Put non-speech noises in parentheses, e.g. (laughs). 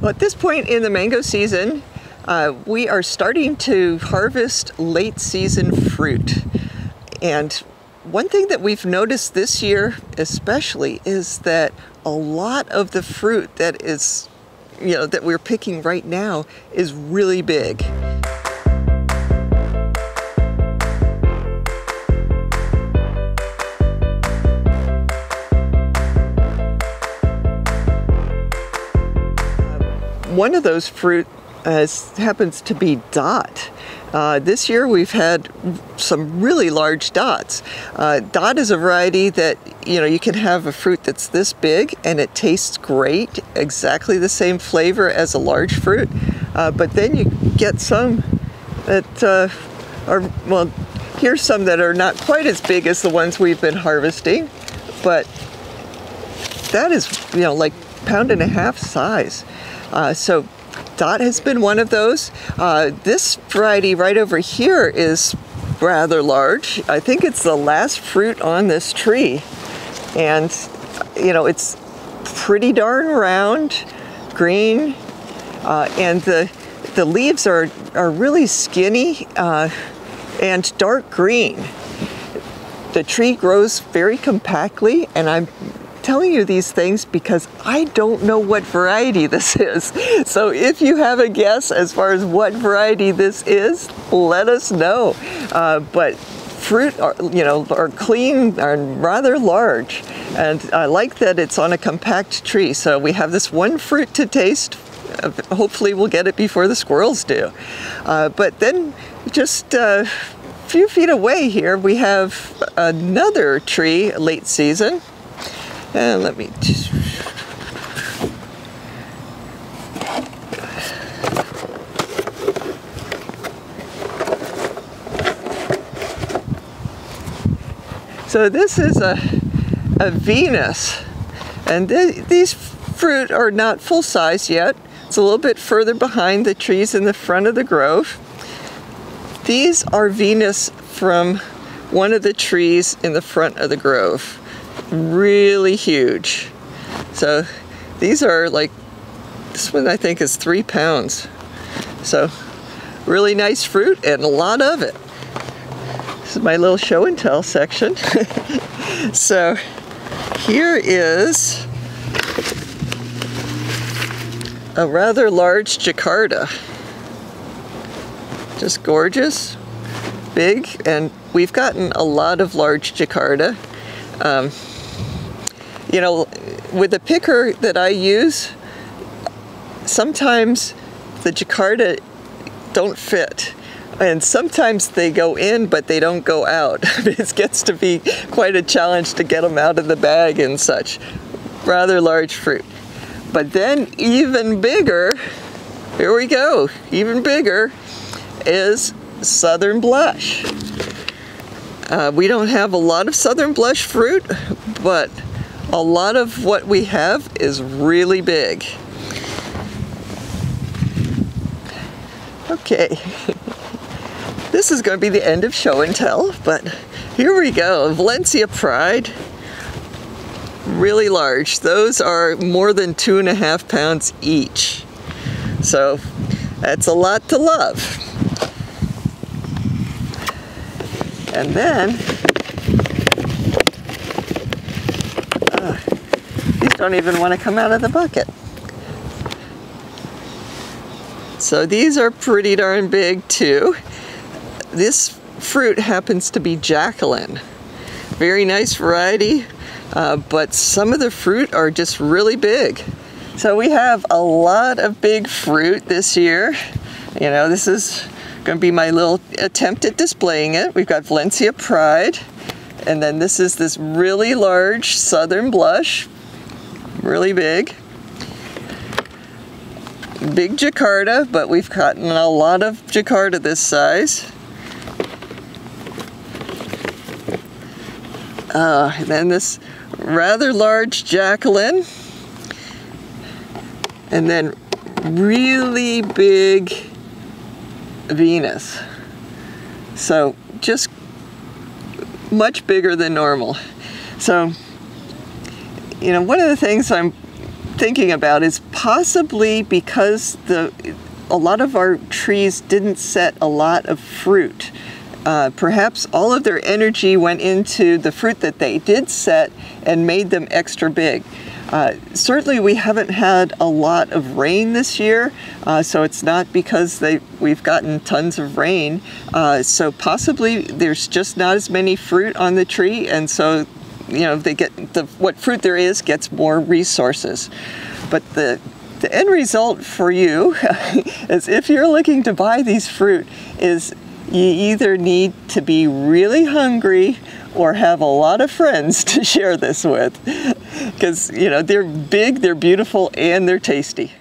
Well, at this point in the mango season, uh, we are starting to harvest late season fruit. And one thing that we've noticed this year, especially, is that a lot of the fruit that is, you know, that we're picking right now is really big. One of those fruit uh, happens to be dot. Uh, this year we've had some really large dots. Uh, dot is a variety that you know you can have a fruit that's this big and it tastes great, exactly the same flavor as a large fruit. Uh, but then you get some that uh, are well. Here's some that are not quite as big as the ones we've been harvesting, but that is you know like pound and a half size. Uh, so Dot has been one of those. Uh, this variety right over here is rather large. I think it's the last fruit on this tree. And, you know, it's pretty darn round, green, uh, and the, the leaves are, are really skinny uh, and dark green. The tree grows very compactly, and I'm telling you these things because I don't know what variety this is. So if you have a guess as far as what variety this is, let us know. Uh, but fruit are, you know, are clean and rather large. And I like that it's on a compact tree. So we have this one fruit to taste. Uh, hopefully we'll get it before the squirrels do. Uh, but then just uh, a few feet away here, we have another tree late season. And let me just... So this is a, a Venus, and th these fruit are not full size yet. It's a little bit further behind the trees in the front of the grove. These are Venus from one of the trees in the front of the grove really huge. So these are like, this one I think is three pounds. So really nice fruit and a lot of it. This is my little show and tell section. (laughs) so here is a rather large Jakarta. Just gorgeous, big, and we've gotten a lot of large Jakarta. Um, you know, with the picker that I use, sometimes the Jakarta don't fit. And sometimes they go in, but they don't go out. (laughs) it gets to be quite a challenge to get them out of the bag and such. Rather large fruit. But then even bigger, here we go, even bigger, is Southern Blush. Uh, we don't have a lot of Southern Blush fruit, but a lot of what we have is really big. Okay, (laughs) this is going to be the end of show and tell, but here we go. Valencia Pride, really large. Those are more than two and a half pounds each. So that's a lot to love. And then don't even want to come out of the bucket. So these are pretty darn big too. This fruit happens to be Jacqueline. Very nice variety, uh, but some of the fruit are just really big. So we have a lot of big fruit this year. You know, this is going to be my little attempt at displaying it. We've got Valencia Pride, and then this is this really large Southern Blush, really big. Big Jakarta, but we've gotten a lot of Jakarta this size. Uh, and then this rather large Jacqueline. And then really big Venus. So just much bigger than normal. So you know, one of the things I'm thinking about is possibly because the a lot of our trees didn't set a lot of fruit. Uh, perhaps all of their energy went into the fruit that they did set and made them extra big. Uh, certainly we haven't had a lot of rain this year, uh, so it's not because they, we've gotten tons of rain. Uh, so possibly there's just not as many fruit on the tree, and so you know they get the what fruit there is gets more resources. But the the end result for you (laughs) is if you're looking to buy these fruit is you either need to be really hungry or have a lot of friends (laughs) to share this with because you know they're big they're beautiful and they're tasty